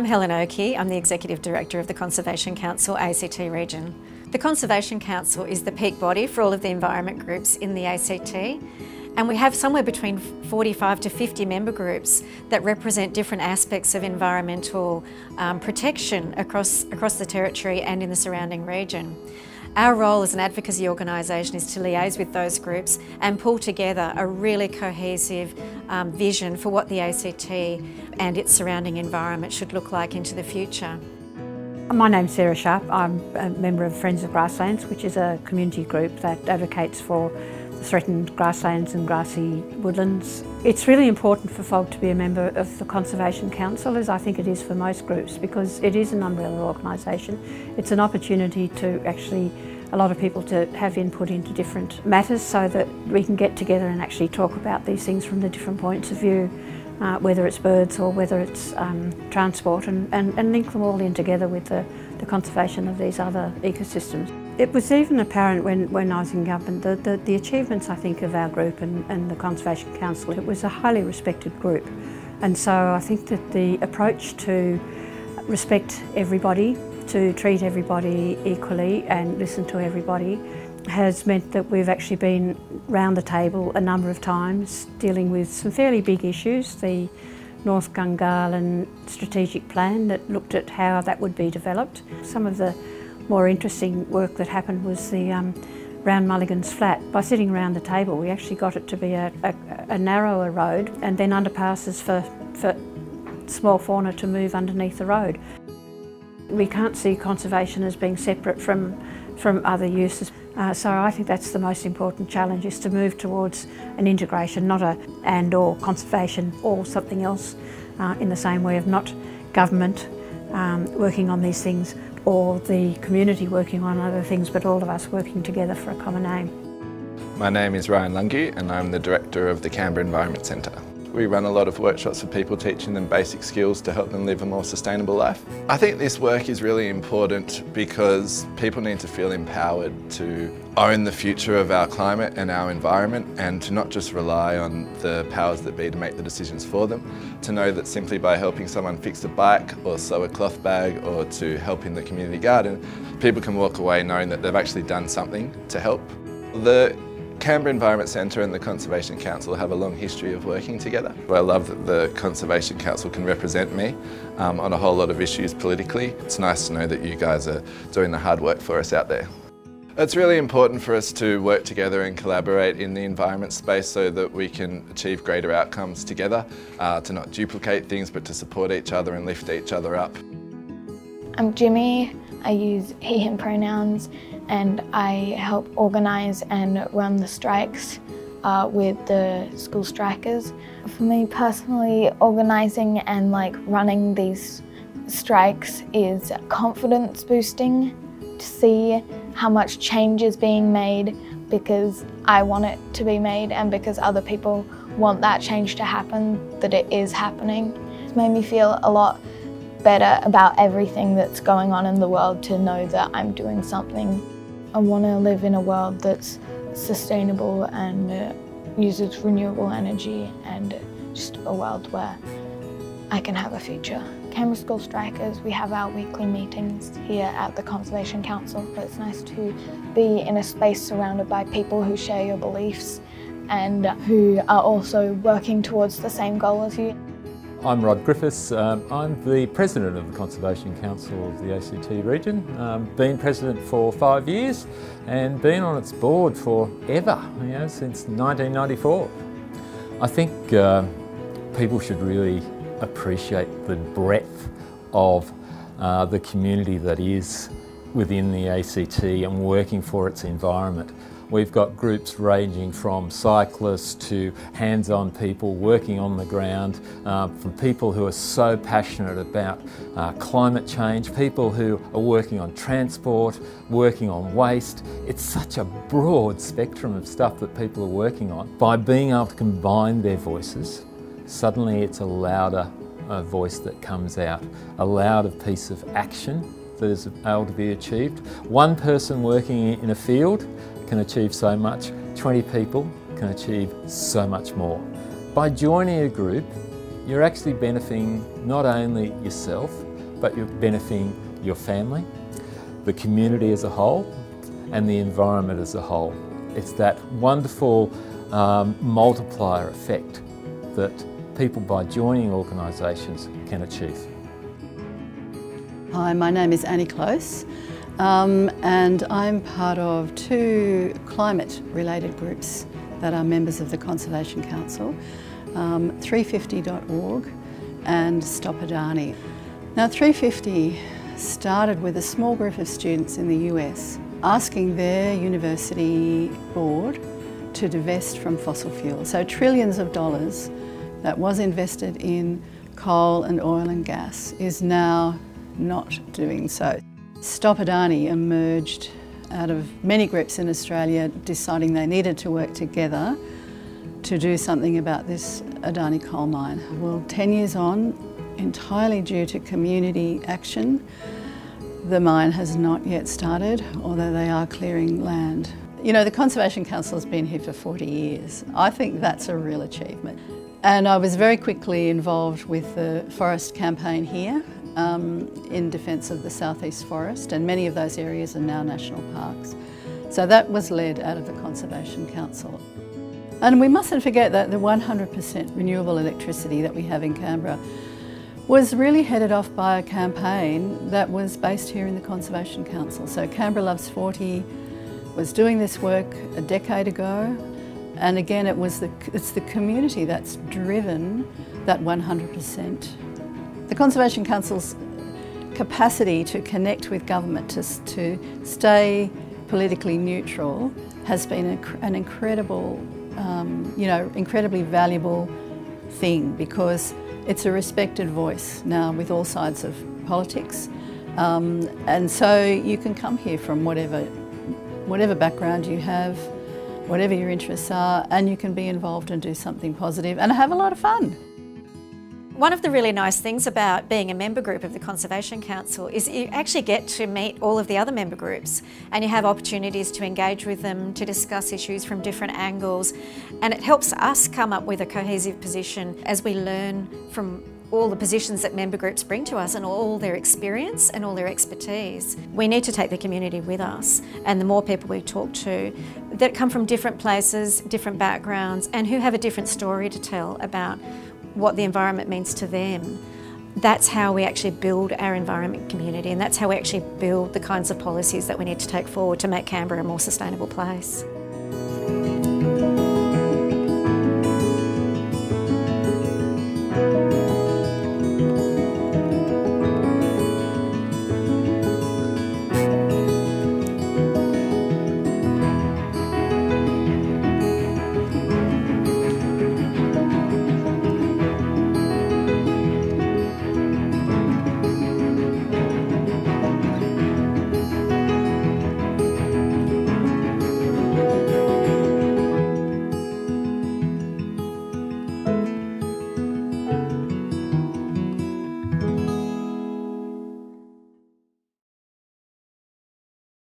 I'm Helen Oakey, I'm the Executive Director of the Conservation Council ACT region. The Conservation Council is the peak body for all of the environment groups in the ACT and we have somewhere between 45 to 50 member groups that represent different aspects of environmental um, protection across, across the territory and in the surrounding region. Our role as an advocacy organisation is to liaise with those groups and pull together a really cohesive um, vision for what the ACT and its surrounding environment should look like into the future. My name's Sarah Sharp. I'm a member of Friends of Grasslands, which is a community group that advocates for threatened grasslands and grassy woodlands. It's really important for FOG to be a member of the Conservation Council, as I think it is for most groups, because it is an umbrella organisation. It's an opportunity to actually a lot of people to have input into different matters so that we can get together and actually talk about these things from the different points of view, uh, whether it's birds or whether it's um, transport, and, and, and link them all in together with the, the conservation of these other ecosystems. It was even apparent when, when I was in government, that the, the achievements I think of our group and, and the Conservation Council, it was a highly respected group. And so I think that the approach to respect everybody, to treat everybody equally and listen to everybody has meant that we've actually been round the table a number of times dealing with some fairly big issues. The North Gungahlin strategic plan that looked at how that would be developed. Some of the more interesting work that happened was the um, round Mulligan's Flat. By sitting around the table, we actually got it to be a, a, a narrower road and then underpasses for, for small fauna to move underneath the road. We can't see conservation as being separate from, from other uses. Uh, so I think that's the most important challenge is to move towards an integration, not a and or conservation or something else uh, in the same way of not government um, working on these things, or the community working on other things, but all of us working together for a common aim. My name is Ryan Lungi and I'm the Director of the Canberra Environment Centre. We run a lot of workshops for people teaching them basic skills to help them live a more sustainable life. I think this work is really important because people need to feel empowered to own the future of our climate and our environment and to not just rely on the powers that be to make the decisions for them. To know that simply by helping someone fix a bike or sew a cloth bag or to help in the community garden, people can walk away knowing that they've actually done something to help. The Canberra Environment Centre and the Conservation Council have a long history of working together. I love that the Conservation Council can represent me um, on a whole lot of issues politically. It's nice to know that you guys are doing the hard work for us out there. It's really important for us to work together and collaborate in the environment space so that we can achieve greater outcomes together, uh, to not duplicate things but to support each other and lift each other up. I'm Jimmy. I use he, him pronouns and I help organise and run the strikes uh, with the school strikers. For me personally, organising and like running these strikes is confidence boosting to see how much change is being made because I want it to be made and because other people want that change to happen, that it is happening. It's made me feel a lot better about everything that's going on in the world to know that I'm doing something I want to live in a world that's sustainable and uh, uses renewable energy and just a world where I can have a future. Canberra School Strikers, we have our weekly meetings here at the Conservation Council, it's nice to be in a space surrounded by people who share your beliefs and who are also working towards the same goal as you. I'm Rod Griffiths. Um, I'm the President of the Conservation Council of the ACT region. Um, been President for five years and been on its board forever, you know, since 1994. I think uh, people should really appreciate the breadth of uh, the community that is within the ACT and working for its environment. We've got groups ranging from cyclists to hands-on people working on the ground, uh, from people who are so passionate about uh, climate change, people who are working on transport, working on waste. It's such a broad spectrum of stuff that people are working on. By being able to combine their voices, suddenly it's a louder uh, voice that comes out, a louder piece of action that is able to be achieved. One person working in a field can achieve so much, 20 people can achieve so much more. By joining a group, you're actually benefiting not only yourself, but you're benefiting your family, the community as a whole, and the environment as a whole. It's that wonderful um, multiplier effect that people by joining organisations can achieve. Hi, my name is Annie Close um, and I'm part of two climate related groups that are members of the Conservation Council, um, 350.org and Stop Adani. Now 350 started with a small group of students in the US asking their university board to divest from fossil fuels. So trillions of dollars that was invested in coal and oil and gas is now not doing so. Stop Adani emerged out of many groups in Australia deciding they needed to work together to do something about this Adani coal mine. Well, 10 years on, entirely due to community action, the mine has not yet started, although they are clearing land. You know, the Conservation Council has been here for 40 years. I think that's a real achievement. And I was very quickly involved with the forest campaign here um, in defence of the southeast forest, and many of those areas are now national parks. So that was led out of the Conservation Council. And we mustn't forget that the 100% renewable electricity that we have in Canberra was really headed off by a campaign that was based here in the Conservation Council. So Canberra Loves 40 was doing this work a decade ago and again, it was the, it's the community that's driven that 100%. The Conservation Council's capacity to connect with government, to, to stay politically neutral, has been an incredible, um, you know, incredibly valuable thing because it's a respected voice now with all sides of politics. Um, and so you can come here from whatever, whatever background you have, whatever your interests are, and you can be involved and do something positive and have a lot of fun. One of the really nice things about being a member group of the Conservation Council is you actually get to meet all of the other member groups and you have opportunities to engage with them, to discuss issues from different angles, and it helps us come up with a cohesive position as we learn from all the positions that member groups bring to us and all their experience and all their expertise. We need to take the community with us and the more people we talk to that come from different places, different backgrounds and who have a different story to tell about what the environment means to them. That's how we actually build our environment community and that's how we actually build the kinds of policies that we need to take forward to make Canberra a more sustainable place.